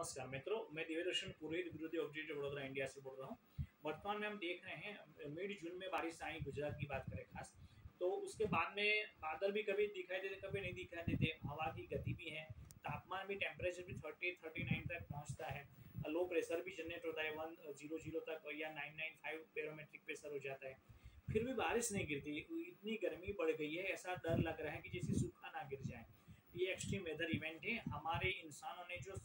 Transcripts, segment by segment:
नमस्कार मित्रों, मैं देवदर्शन पुरोहित विरोधी ऑब्जेक्टिव वडोदरा इंडिया से बोल रहा हूँ। वर्तमान में हम देख रहे हैं मिड जून में बारिश आई, गुजरात की बात करें खास। तो उसके बाद में बादल भी कभी दिखाई देते, कभी नहीं दिखाई देते, हवा की गति भी है, तापमान भी टेम्परेचर भी थर्टी थर्टी नाइन तक पहुँचता है। लो प्रेशर भी जनरेट होता है वन ज़ीरो ज़ीरो तक, या nine nine five barometric pressure हो जाता है। फिर भी बारिश नहीं गिरती, इतनी गर्मी बढ़ गई है, ऐसा डर लग रहा है कि जैसे सूखा ना गिर जाए। ये एक्सट्रीम वेदर इवेंट है, हमारे इंसानों ने जो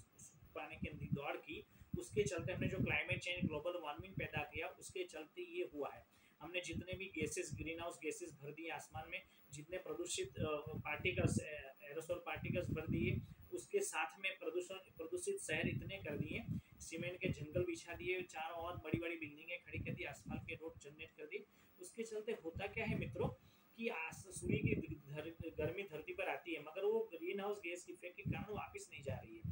पाने की दौड़ की, उसके चलते हमने जो क्लाइमेट चेंज ग्लोबल वार्मिंग पैदा किया, उसके चलते ये हुआ है। हमने जितने भी गैसेस ग्रीन हाउस गैसेस भर दिए आसमान में, जितने प्रदूषित पार्टिकल्स एरोसोल पार्टिकल्स भर दिए, उसके साथ में प्रदूषण, प्रदूषित शहर इतने कर दिए सीमेंट के जंगल बिछा दिए, चारों और बड़ी बड़ी बिल्डिंगें खड़ी कर दी आसमान के रोड जनरेट कर दी। उसके चलते होता क्या है मित्रों, कि सूर्य की गर्मी धरती पर आती है, मगर वो ग्रीन हाउस गैस इफ़ेक्ट के कारण वापस नहीं जा रही है।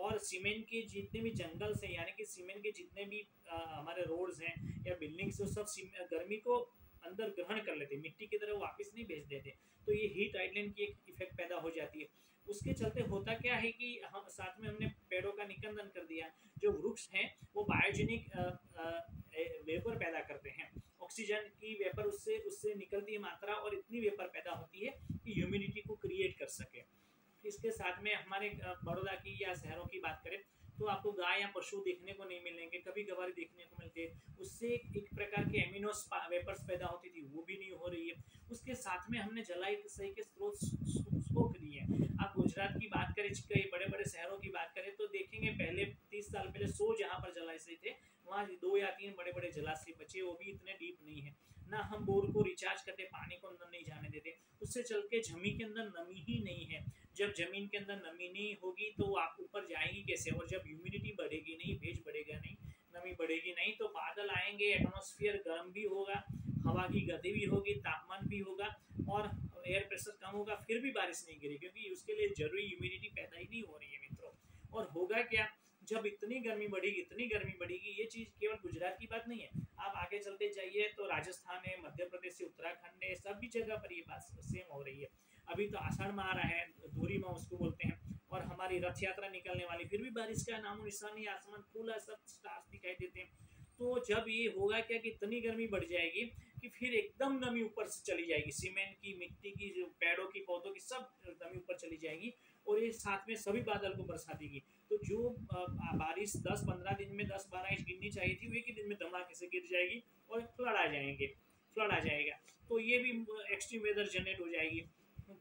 और सीमेंट के जितने भी जंगल्स हैं, यानी कि सीमेंट के जितने भी हमारे रोड्स हैं या बिल्डिंग्स हैं सब गर्मी को अंदर ग्रहण कर लेते मिट्टी की तरह वापस नहीं भेज देते। तो ये हीट आइलैंड की एक इफ़ेक्ट पैदा हो जाती है। उसके चलते होता क्या है कि हम, साथ में हमने पेड़ों का निकंदन कर दिया। जो वृक्ष हैं, वो बायोजेनिक वेपर पैदा करते हैं। ऑक्सीजन की वेपर उससे उससे निकलती है मात्रा और इतनी वेपर पैदा होती है कि ह्यूमिडिटी को क्रिएट कर सके। इसके साथ में हमारे बड़ौदा की या शहरों की बात करें तो आपको गाय या पशु देखने को नहीं मिलेंगे कभी कभार देखने को मिलते उससे एक प्रकार के एमिनोस वेपर्स पैदा होती थी, वो भी नहीं हो रही है। उसके साथ में हमने जलाई, सही के स्रोत सोख दिए आप गुजरात की बात करें, कई बड़े बड़े शहरों की बात करें तो देखेंगे पहले तीस साल पहले सौ जहाँ पर जलाशय थे, वहाँ दो या तीन बड़े बड़े जलाशय बचे, वो भी इतने डीप नहीं है। ना हम बोर को रिचार्ज करते, पानी को अंदर नहीं जाने देते। उससे चल के ज़मीन के अंदर नमी ही नहीं है। जब ज़मीन के अंदर नमी नहीं होगी तो आप ऊपर जाएँगी कैसे? और जब ह्यूमिडिटी बढ़ेगी नहीं, भेज बढ़ेगा नहीं, नमी बढ़ेगी नहीं तो बादल आएँगे एटमोसफियर गर्म भी होगा, हवा की गति भी होगी, तापमान भी होगा, और एयर प्रेशर कम होगा, फिर भी बारिश नहीं गिरी क्योंकि उसके लिए ज़रूरी ह्यूमिडिटी पैदा ही नहीं हो रही है मित्रों। और होगा क्या? जब इतनी गर्मी बढ़ेगी, इतनी गर्मी बढ़ेगी, ये चीज़ केवल गुजरात की बात नहीं है। आप आगे चलते जाइए तो राजस्थान है, मध्य प्रदेश से उत्तराखंड है सभी जगह पर ये बात सेम हो रही है। अभी तो आषाढ़ माह रहा है दूरी माह उसको बोलते हैं। और हमारी रथ यात्रा निकलने वाली, फिर भी बारिश का नामो निशान नहीं आसमान खुला, सब स्टार्स दिखाई देते हैं। तो जब ये होगा क्या कि इतनी गर्मी बढ़ जाएगी कि फिर एकदम नमी ऊपर से चली जाएगी। सीमेंट की, मिट्टी की, जो पेड़ों की, पौधों की सब नमी ऊपर चली जाएगी और ये साथ में सभी बादल को बरसा देगी। तो जो बारिश 10-15 दिन में 10-12 इंच गिरनी चाहिए थी, वो एक ही दिन में धमाके से गिर जाएगी और फ्लड आ जाएँगे, फ्लड आ जाएगा। तो ये भी एक्सट्रीम वेदर जनरेट हो जाएगी।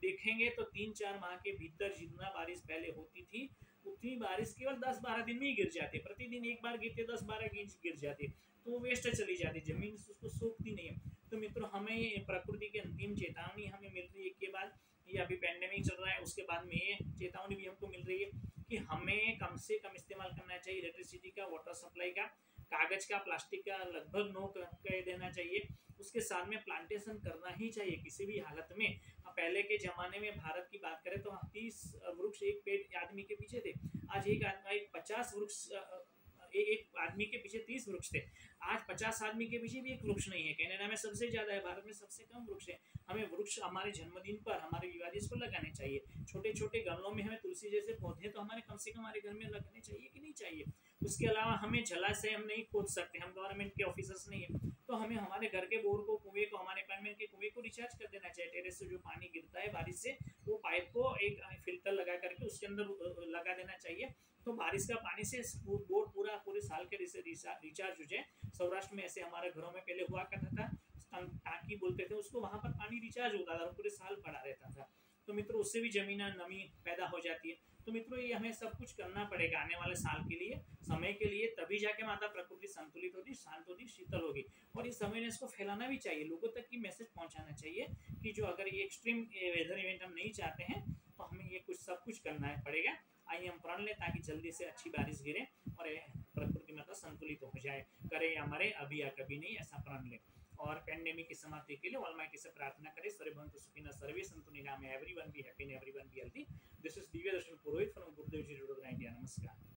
देखेंगे तो तीन चार माह के भीतर जितना बारिश पहले होती थी, उतनी बारिश केवल दस बारह दिन में ही गिर जाती है प्रतिदिन एक बार गिरते, दस बारह इंच गिर जाती तो वो वेस्ट चली जाती, ज़मीन उसको सूखती नहीं है। तो मित्रों, हमें प्रकृति की अंतिम चेतावनी हमें मिल रही है के बाद ये अभी पेंडेमिक चल रहा है, उसके बाद में ये चेतावनी भी हमको मिल रही है कि हमें कम से कम इस्तेमाल करना चाहिए इलेक्ट्रिसिटी का वाटर सप्लाई का, कागज़ का प्लास्टिक का, लगभग नो कर देना चाहिए। उसके साथ में प्लांटेशन करना ही चाहिए, किसी भी हालत में। पहले के ज़माने में भारत की बात करें तो तीस वृक्ष एक पेड़ आदमी के पीछे थे। आज एक आदमी एक पचास वृक्ष एक आदमी के पीछे तीस वृक्ष थे। आज पचास आदमी के पीछे भी एक वृक्ष नहीं है। कनाडा में सबसे ज़्यादा है, भारत में सबसे कम वृक्ष है। हमें वृक्ष हमारे जन्मदिन पर, हमारे विवाह दिवस पर लगाने चाहिए। छोटे छोटे गमलों में हमें तुलसी जैसे पौधे तो हमारे कम से कम हमारे घर में लगने चाहिए कि नहीं चाहिए? उसके अलावा हमें जलाशय हम नहीं खोद सकते, हम गवर्नमेंट के ऑफिसर्स नहीं है। तो हमें हमारे घर के बोर को, कुएँ को, हमारे अपार्टमेंट के कुएँ को रिचार्ज कर देना चाहिए। टेरेस से जो पानी गिरता है, बारिश से, वो पाइप को एक फ़िल्टर लगा करके उसके अंदर लगा देना चाहिए। तो बारिश का पानी से बोर पूरा, पूरे साल के रिचार्ज हो जाए। सौराष्ट्र में ऐसे हमारे घरों में पहले हुआ करता था टाँकी बोलते थे, उसको वहाँ पर पानी रिचार्ज होता था, पूरे साल पड़ा रहता था। तो मित्रों, उससे भी ज़मीन नमी पैदा हो जाती है। तो मित्रों, ये हमें सब कुछ करना पड़ेगा आने वाले साल के लिए, समय के लिए, तभी जाके माता प्रकृति संतुलित होगी, शांत होगी, शीतल होगी। और इस अवेयरनेस को फैलाना भी चाहिए, लोगों तक की मैसेज पहुंचाना चाहिए कि जो अगर ये एक्सट्रीम वेदर इवेंट हम नहीं चाहते हैं तो हमें ये कुछ, सब कुछ करना पड़ेगा। आइए हम प्रण लें ताकि जल्दी से अच्छी बारिश गिरे और प्रकृति माता संतुलित हो जाए, करे या मरे, अभी या कभी नहीं, ऐसा प्रण लें। और पेंडेमिक की समाप्ति के लिए ऑलमाइटी से प्रार्थना करें सर्वभंतु सुखिना सर्वे संतु Nigam everyone be happy everyone be healthy this is Divya Darshan Purohit from Gurudev ji India नमस्कार।